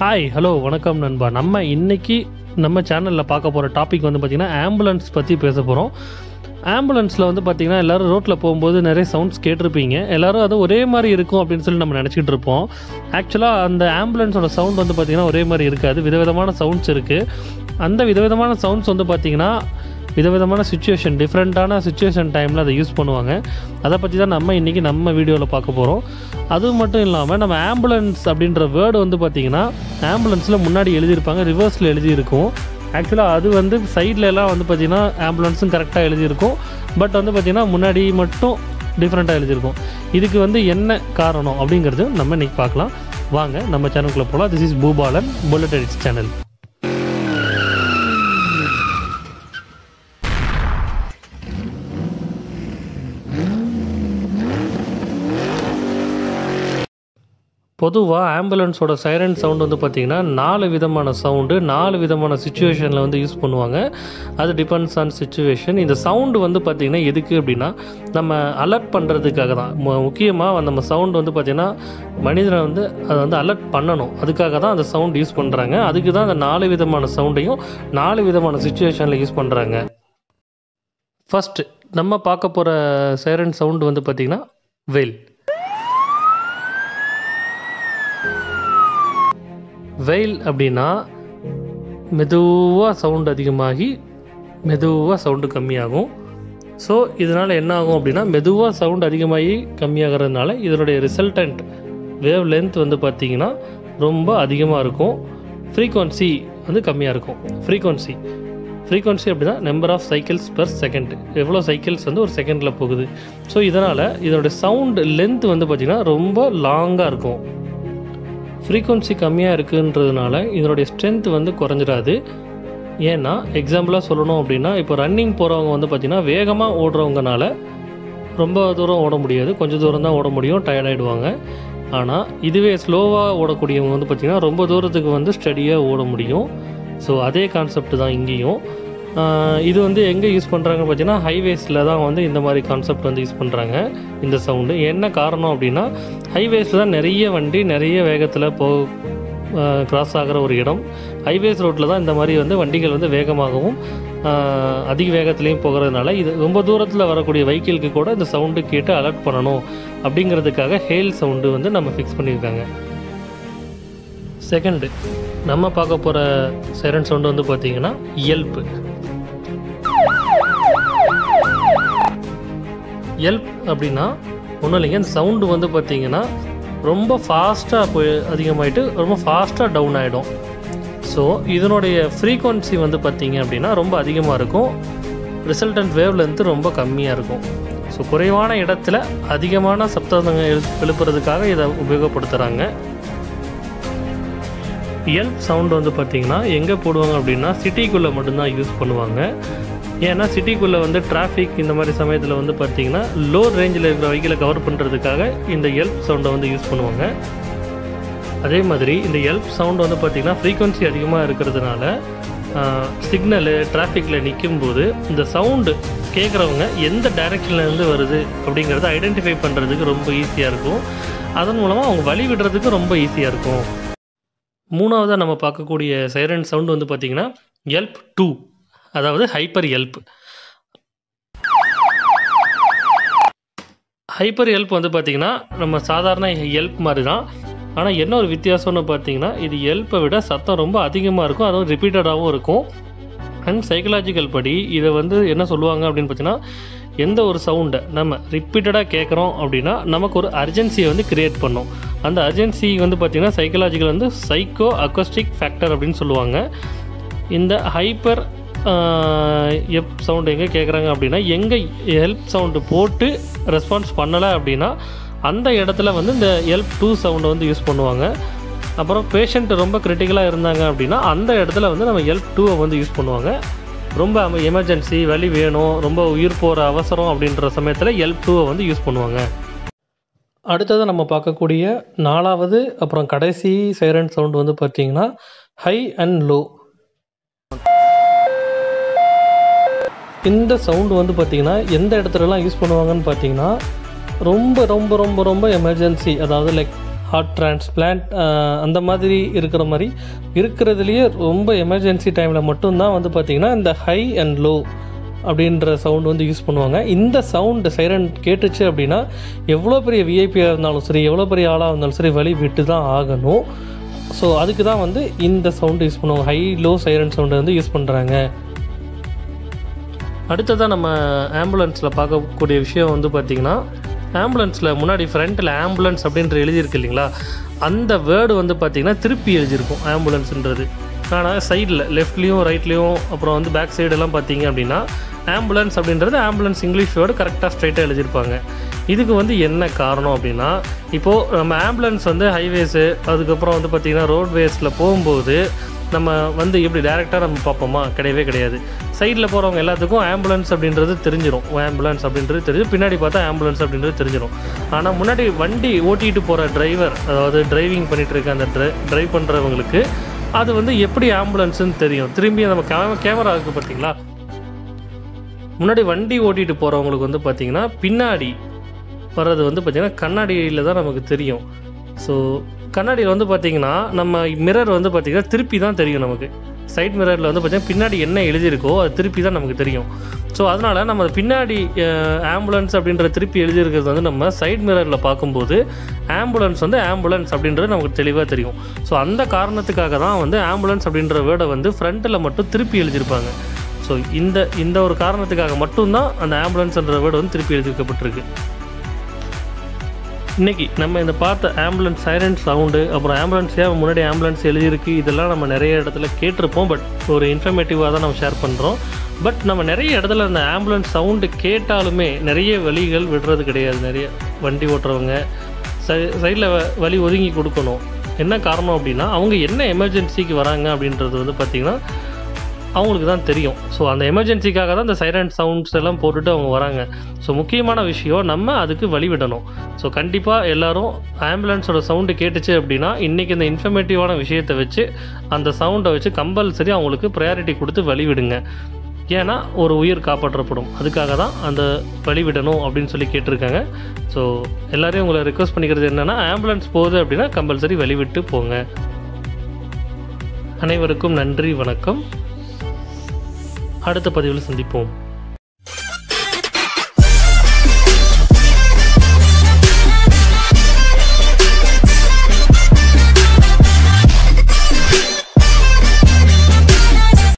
Hi hello வணக்கம் நண்பா. நம்ம இன்னைக்கு நம்ம சேனலில் பார்க்க போகிற டாபிக் வந்து பார்த்திங்கன்னா ஆம்புலன்ஸ் பற்றி பேச போகிறோம் ஆம்புலன்ஸில் வந்து பார்த்திங்கன்னா எல்லோரும் ரோட்டில் போகும்போது நிறைய சவுண்ட்ஸ் கேட்டிருப்பீங்க. எல்லோரும் அது ஒரே மாதிரி இருக்கும் அப்படின்னு சொல்லி நம்ம நினச்சிக்கிட்டு இருப்போம். ஆக்சுவலாக அந்த ஆம்புலன்ஸோட சவுண்ட் வந்து பார்த்திங்கன்னா ஒரே மாதிரி இருக்காது. விதவிதமான சவுண்ட்ஸ் இருக்குது அந்த விதவிதமான சவுண்ட்ஸ் வந்து பார்த்திங்கன்னா விதவிதமான சுச்சுவேஷன் டிஃப்ரெண்ட்டான சுச்சுவேஷன் டைமில் அதை யூஸ் பண்ணுவாங்க. அதை பற்றி தான் நம்ம இன்றைக்கி நம்ம வீடியோவில் பார்க்க போகிறோம் அது மட்டும் இல்லாமல் நம்ம ஆம்புலன்ஸ் அப்படின்ற வேர்டு வந்து பார்த்திங்கன்னா ஆம்புலன்ஸில் முன்னாடி எழுதியிருப்பாங்க ரிவர்ஸில் எழுதியிருக்கும். ஆக்சுவலாக அது வந்து சைட்ல எல்லாம் வந்து பார்த்திங்கன்னா ஆம்புலன்ஸும் கரெக்டாக எழுதியிருக்கும். பட் வந்து பார்த்திங்கன்னா முன்னாடி மட்டும் டிஃப்ரெண்ட்டாக எழுதியிருக்கும். இதுக்கு வந்து என்ன காரணம் அப்படிங்கிறது நம்ம இன்றைக்கி பார்க்கலாம். வாங்க நம்ம சேனலுக்குள்ளே போகலாம் this is Bhupalan Bullet Edits channel பொதுவாக ஆம்புலன்ஸோட சைரன் சவுண்ட் வந்து பார்த்திங்கன்னா நாலு விதமான சவுண்டு நாலு விதமான சுச்சுவேஷனில் வந்து யூஸ் பண்ணுவாங்க. அது டிபெண்ட்ஸ் ஆன் சுச்சுவேஷன் இந்த சவுண்டு வந்து பார்த்திங்கன்னா எதுக்கு அப்படின்னா நம்ம அலர்ட் பண்ணுறதுக்காக தான். முக்கியமாக நம்ம சவுண்ட் வந்து பார்த்திங்கன்னா மனிதனை வந்து அதை வந்து அலர்ட் பண்ணணும். அதுக்காக தான் அந்த சவுண்ட் யூஸ் பண்ணுறாங்க அதுக்கு தான் அந்த நாலு விதமான சவுண்டையும் நாலு விதமான சுச்சுவேஷனில் யூஸ் பண்ணுறாங்க ஃபஸ்ட்டு நம்ம பார்க்க போகிற சைரன் சவுண்டு வந்து பார்த்திங்கன்னா வெல் வெயில் அப்படின்னா மெதுவாக சவுண்டு அதிகமாகி மெதுவாக சவுண்டு கம்மியாகும். ஸோ இதனால் என்ன ஆகும் அப்படின்னா மெதுவாக சவுண்ட் அதிகமாகி கம்மியாகிறதுனால இதனுடைய ரிசல்டன்ட் வேவ் லென்த் வந்து பார்த்திங்கன்னா ரொம்ப அதிகமாக இருக்கும். ஃப்ரீக்வன்சி வந்து கம்மியாக இருக்கும். ஃப்ரீக்வன்சி ஃப்ரீக்வன்சி அப்படின்னா number of cycles per second எவ்வளோ சைக்கிள்ஸ் வந்து ஒரு செகண்டில் போகுது. ஸோ இதனால் இதனுடைய சவுண்ட் லென்த் வந்து பார்த்திங்கன்னா ரொம்ப லாங்காக இருக்கும். ஃப்ரீக்குவன்சி கம்மியாக இருக்குன்றதுனால இதனுடைய ஸ்ட்ரென்த் வந்து குறைஞ்சிடாது ஏன்னா எக்ஸாம்பிளாக சொல்லணும் அப்படின்னா இப்போ ரன்னிங் போகிறவங்க வந்து பார்த்திங்கன்னா வேகமாக ஓடுறவங்கனால ரொம்ப தூரம் ஓட முடியாது. கொஞ்சம் தூரம் தான் ஓட முடியும். டயர்டாயிடுவாங்க ஆனால் இதுவே ஸ்லோவாக ஓடக்கூடியவங்க வந்து பார்த்திங்கன்னா ரொம்ப தூரத்துக்கு வந்து ஸ்டடியாக ஓட முடியும். ஸோ அதே கான்செப்ட் தான் இங்கேயும். இது வந்து எங்கே யூஸ் பண்ணுறாங்கன்னு பார்த்தீங்கன்னா ஹைவேஸில் தான் வந்து இந்த மாதிரி கான்செப்ட் வந்து யூஸ் பண்ணுறாங்க இந்த சவுண்டு என்ன காரணம் அப்படின்னா ஹைவேஸில் தான் நிறைய வண்டி நிறைய வேகத்தில் போ கிராஸ் ஆகிற ஒரு இடம். ஹைவேஸ் ரோட்டில் தான் இந்த மாதிரி வந்து வண்டிகள் வந்து வேகமாகவும் அதிக வேகத்துலேயும் போகிறதுனால இது ரொம்ப தூரத்தில் வரக்கூடிய வெஹிக்கிளுக்கு கூட இந்த சவுண்டு கேட்டு அலர்ட் பண்ணணும் அப்படிங்கிறதுக்காக ஹேல் சவுண்டு வந்து நம்ம ஃபிக்ஸ் பண்ணியிருக்காங்க. செகண்டு நம்ம பார்க்க போகிற சைரன் சவுண்டு வந்து பார்த்திங்கன்னா இயல்பு. எல்ப் அப்படின்னா ஒன்றும் இல்லைங்க அந்த சவுண்டு வந்து பார்த்திங்கன்னா ரொம்ப ஃபாஸ்ட்டாக போய் அதிகமாகிட்டு ரொம்ப ஃபாஸ்ட்டாக டவுன் ஆகிடும் ஸோ இதனுடைய ஃப்ரீக்குவன்சி வந்து பார்த்திங்க அப்படின்னா ரொம்ப அதிகமாக இருக்கும். ரிசல்டன்ட் வேவ் லென்த்து ரொம்ப கம்மியாக இருக்கும். ஸோ குறைவான இடத்துல அதிகமான சப்தங்கள் எழு எழுப்புறதுக்காக இதை உபயோகப்படுத்துகிறாங்க எல்ப் சவுண்ட் வந்து பார்த்திங்கன்னா எங்கே போடுவாங்க அப்படின்னா சிட்டிக்குள்ளே மட்டும்தான் யூஸ் பண்ணுவாங்க. ஏன்னா சிட்டிக்குள்ளே வந்து டிராஃபிக் இந்த மாதிரி சமயத்தில் வந்து பார்த்திங்கன்னா லோ ரேஞ்சில் இருக்கிற வெஹிக்கிளை கவர் பண்ணுறதுக்காக இந்த எல்ப் சவுண்டை வந்து யூஸ் பண்ணுவாங்க. அதே மாதிரி இந்த எல்ப் சவுண்ட் வந்து பார்த்திங்கன்னா ஃப்ரீக்வன்சி அதிகமாக இருக்கிறதுனால சிக்னலு டிராஃபிக்கில் நிற்கும்போது இந்த சவுண்டு கேட்குறவங்க எந்த டைரெக்ஷன்லேருந்து வருது அப்படிங்கிறத ஐடென்டிஃபை பண்ணுறதுக்கு ரொம்ப ஈஸியாக இருக்கும். அதன் மூலமாக அவங்க வழி விடுறதுக்கு ரொம்ப ஈஸியாக இருக்கும். மூணாவதாக நம்ம பார்க்கக்கூடிய சைரன் சவுண்ட் வந்து பார்த்திங்கன்னா எல்ப் டூ அதாவது ஹைப்பர் எல்ப். ஹைப்பர் எல்ப் வந்து பார்த்திங்கன்னா நம்ம சாதாரண ஹெல்ப் மாதிரி தான் ஆனால் என்ன ஒரு வித்தியாசம்னு பார்த்தீங்கன்னா இது எல்ப்பை விட சத்தம் ரொம்ப அதிகமாக இருக்கும் அதுவும் ரிப்பீட்டடாகவும் இருக்கும். அண்ட் சைக்கலாஜிக்கல் படி இதை வந்து என்ன சொல்லுவாங்க அப்படின்னு பார்த்தீங்கன்னா எந்த ஒரு சவுண்டை நம்ம ரிப்பீட்டடாக கேட்குறோம் அப்படின்னா நமக்கு ஒரு அர்ஜென்சியை வந்து கிரியேட் பண்ணும். அந்த அர்ஜென்சி வந்து பார்த்திங்கன்னா சைக்கலாஜிக்கல் வந்து சைக்கோ அக்வஸ்டிக் ஃபேக்டர் அப்படின்னு சொல்லுவாங்க. இந்த ஹைப்பர் எப் சவுண்டு எங்கே கேட்குறாங்க அப்படின்னா எங்கே ஹெல்ப் சவுண்டு போட்டு ரெஸ்பான்ஸ் பண்ணலை அப்படின்னா அந்த இடத்துல வந்து இந்த ஹெல்ப் டூ சவுண்டை வந்து யூஸ் பண்ணுவாங்க. அப்புறம் பேஷண்ட் ரொம்ப கிரிட்டிக்கலாக இருந்தாங்க அப்படின்னா அந்த இடத்துல வந்து நம்ம ஹெல்ப் டூவை வந்து யூஸ் பண்ணுவாங்க. ரொம்ப எமர்ஜென்சி வழி வேணும் ரொம்ப உயிர் போகிற அவசரம் அப்படின்ற சமயத்தில் ஹெல்ப் டூவை வந்து யூஸ் பண்ணுவாங்க. அடுத்தது நம்ம பார்க்கக்கூடிய நாலாவது அப்புறம் கடைசி சைரன் சவுண்ட் வந்து பார்த்திங்கன்னா ஹை அண்ட் லோ இந்த சவுண்டு வந்து பார்த்திங்கன்னா எந்த இடத்துலலாம் யூஸ் பண்ணுவாங்கன்னு பார்த்தீங்கன்னா ரொம்ப ரொம்ப ரொம்ப ரொம்ப எமர்ஜென்சி அதாவது லைக் ஹார்ட் டிரான்ஸ்பிளான்ட் அந்த மாதிரி இருக்கிற மாதிரி இருக்கிறதுலையே ரொம்ப எமர்ஜென்சி டைமில் மட்டும்தான் வந்து பார்த்திங்கன்னா இந்த ஹை அண்ட் லோ அப்படின்ற சவுண்ட் வந்து யூஸ் பண்ணுவாங்க. இந்த சவுண்டு சைரன் கேட்டுச்சு அப்படின்னா எவ்வளோ பெரிய விஐபியாக இருந்தாலும் சரி எவ்வளோ பெரிய ஆளாக இருந்தாலும் சரி வழி விட்டு தான் ஆகணும். ஸோ அதுக்கு தான் வந்து இந்த சவுண்டு யூஸ் பண்ணுவாங்க. ஹை லோ சைரன் சவுண்டு வந்து யூஸ் பண்ணுறாங்க அடுத்ததாக நம்ம ஆம்புலன்ஸில் பார்க்கக்கூடிய விஷயம் வந்து பார்த்திங்கன்னா ஆம்புலன்ஸில் முன்னாடி ஃப்ரண்ட்டில் ஆம்புலன்ஸ் அப்படின்ற எழுதியிருக்கு இல்லைங்களா? அந்த வேர்டு வந்து பார்த்திங்கன்னா திருப்பி எழுதியிருக்கும் ஆம்புலன்ஸுன்றது ஆனால் சைடில் லெஃப்ட்லேயும் ரைட்லேயும் அப்புறம் வந்து பேக் சைடெல்லாம் பார்த்தீங்க அப்படின்னா ஆம்புலன்ஸ் அப்படின்றது ஆம்புலன்ஸ் இங்கிலீஷ் வேர்டு கரெக்டாக ஸ்ட்ரைட்டாக எழுதியிருப்பாங்க. இதுக்கு வந்து என்ன காரணம் அப்படின்னா இப்போது நம்ம ஆம்புலன்ஸ் வந்து ஹைவேஸு அதுக்கப்புறம் வந்து பார்த்திங்கன்னா ரோட்வேஸில் போகும்போது நம்ம வந்து எப்படி டேரெக்டாக நம்ம பார்ப்போமா? கிடையவே கிடையாது. சைடில் போகிறவங்க எல்லாத்துக்கும் ஆம்புலன்ஸ் அப்படின்றது தெரிஞ்சிடும் ஆம்புலன்ஸ் அப்படின்றது தெரிஞ்சு பின்னாடி பார்த்தா ஆம்புலன்ஸ் அப்படின்றது தெரிஞ்சிடும் ஆனால் முன்னாடி வண்டி ஓட்டிகிட்டு போகிற டிரைவர் அதாவது டிரைவிங் பண்ணிகிட்டு இருக்க அந்த ட்ரை ட்ரைவ் பண்ணுறவங்களுக்கு அது வந்து எப்படி ஆம்புலன்ஸுன்னு தெரியும். திரும்பி நம்ம கே கேமரா இருக்குது பார்த்தீங்களா? முன்னாடி வண்டி ஓட்டிகிட்டு போகிறவங்களுக்கு வந்து பார்த்திங்கன்னா பின்னாடி வர்றது வந்து பார்த்திங்கன்னா கண்ணாடியில் தான் நமக்கு தெரியும். ஸோ கண்ணாடியில் வந்து பார்த்திங்கன்னா நம்ம மிரர் வந்து பார்த்திங்கன்னா திருப்பி தான் தெரியும் நமக்கு. சைட் மிரரில் வந்து பார்த்திங்கன்னா பின்னாடி என்ன எழுதியிருக்கோ அது திருப்பி தான் நமக்கு தெரியும். ஸோ அதனால் நம்ம பின்னாடி ஆம்புலன்ஸ் அப்படின்ற திருப்பி எழுதியிருக்கிறது வந்து நம்ம சைட் மிரரில் பார்க்கும்போது ஆம்புலன்ஸ் வந்து ஆம்புலன்ஸ் அப்படின்றது நமக்கு தெளிவாக தெரியும். ஸோ அந்த காரணத்துக்காக தான் வந்து ஆம்புலன்ஸ் அப்படின்ற வேர்டை வந்து ஃப்ரண்ட்டில் மட்டும் திருப்பி எழுதியிருப்பாங்க. ஸோ இந்த இந்த ஒரு காரணத்துக்காக மட்டும்தான் அந்த ஆம்புலன்ஸ்ன்ற வேர்டு வந்து திருப்பி எழுதி வைக்கப்பட்டிருக்கு இன்றைக்கி நம்ம இந்த பார்த்த ஆம்புலன்ஸ் சைரன் சவுண்டு அப்புறம் ஆம்புலன்ஸ் ஏன் முன்னாடி ஆம்புலன்ஸ் எழுதியிருக்கு இதெல்லாம் நம்ம நிறைய இடத்துல கேட்டிருப்போம் பட் ஒரு இன்ஃபர்மேட்டிவாக தான் நம்ம ஷேர் பண்ணுறோம் பட் நம்ம நிறைய இடத்துல அந்த ஆம்புலன்ஸ் சவுண்டு கேட்டாலுமே நிறைய வழிகள் விடுறது கிடையாது. நிறைய வண்டி ஓட்டுறவங்க சை சைடில் வழி ஒதுங்கி கொடுக்கணும். என்ன காரணம் அப்படின்னா அவங்க என்ன எமர்ஜென்சிக்கு வராங்க அப்படின்றது வந்து பார்த்திங்கன்னா அவங்களுக்கு தான் தெரியும். ஸோ அந்த எமர்ஜென்சிக்காக தான் இந்த சைரன் சவுண்ட்ஸ் எல்லாம் போட்டுட்டு அவங்க வராங்க. ஸோ முக்கியமான விஷயம் நம்ம அதுக்கு வழிவிடணும். ஸோ கண்டிப்பாக எல்லோரும் ஆம்புலன்ஸோட சவுண்டு கேட்டுச்சு அப்படின்னா இன்றைக்கி இந்த இன்ஃபர்மேட்டிவான விஷயத்தை வச்சு அந்த சவுண்டை வச்சு கம்பல்சரி அவங்களுக்கு ப்ரையாரிட்டி கொடுத்து வழிவிடுங்க. ஏன்னா ஒரு உயிர் காப்பாற்றப்படும். அதுக்காக தான் அந்த வழிவிடணும் அப்படின்னு சொல்லி கேட்டிருக்காங்க. ஸோ எல்லோரையும் உங்களை ரிக்வஸ்ட் பண்ணிக்கிறது என்னென்னா ஆம்புலன்ஸ் போகுது அப்படின்னா கம்பல்சரி வழிவிட்டு போங்க. அனைவருக்கும் நன்றி வணக்கம். அடுத்த பதிவில் சந்திப்போம்.